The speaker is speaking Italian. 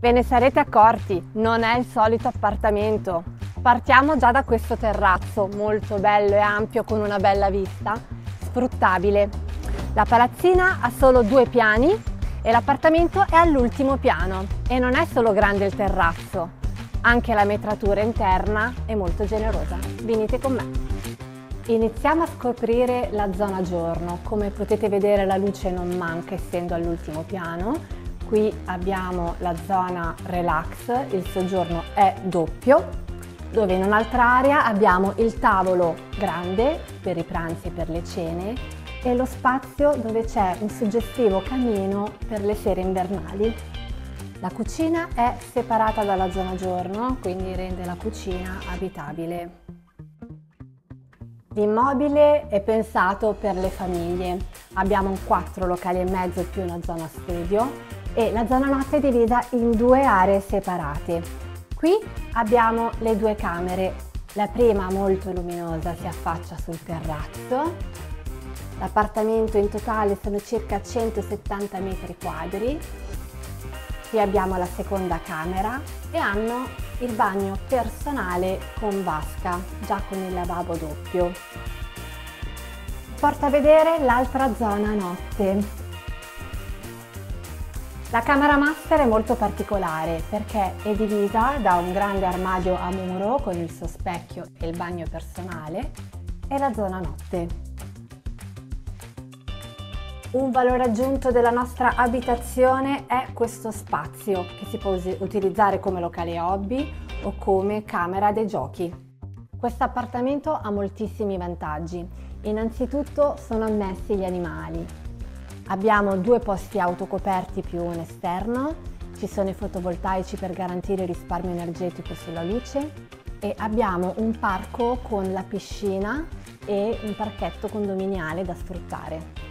Ve ne sarete accorti, non è il solito appartamento. Partiamo già da questo terrazzo molto bello e ampio con una bella vista, sfruttabile. La palazzina ha solo due piani e l'appartamento è all'ultimo piano e non è solo grande il terrazzo, anche la metratura interna è molto generosa. Venite con me. Iniziamo a scoprire la zona giorno. Come potete vedere la luce non manca essendo all'ultimo piano Qui abbiamo la zona relax, il soggiorno è doppio, dove in un'altra area abbiamo il tavolo grande per i pranzi e per le cene e lo spazio dove c'è un suggestivo camino per le sere invernali. La cucina è separata dalla zona giorno, quindi rende la cucina abitabile. L'immobile è pensato per le famiglie. Abbiamo quattro locali e mezzo più una zona studio e la zona notte è divisa in due aree separate. Qui abbiamo le due camere, la prima molto luminosa si affaccia sul terrazzo, l'appartamento in totale sono circa 170 metri quadri, qui abbiamo la seconda camera e hanno il bagno personale con vasca, già con il lavabo doppio. Porta a vedere l'altra zona notte. La camera master è molto particolare perché è divisa da un grande armadio a muro con il suo specchio e il bagno personale e la zona notte. Un valore aggiunto della nostra abitazione è questo spazio che si può utilizzare come locale hobby o come camera dei giochi. Questo appartamento ha moltissimi vantaggi. Innanzitutto sono ammessi gli animali, Abbiamo due posti autocoperti più un esterno, ci sono i fotovoltaici per garantire il risparmio energetico sulla luce e abbiamo un parco con la piscina e un parchetto condominiale da sfruttare.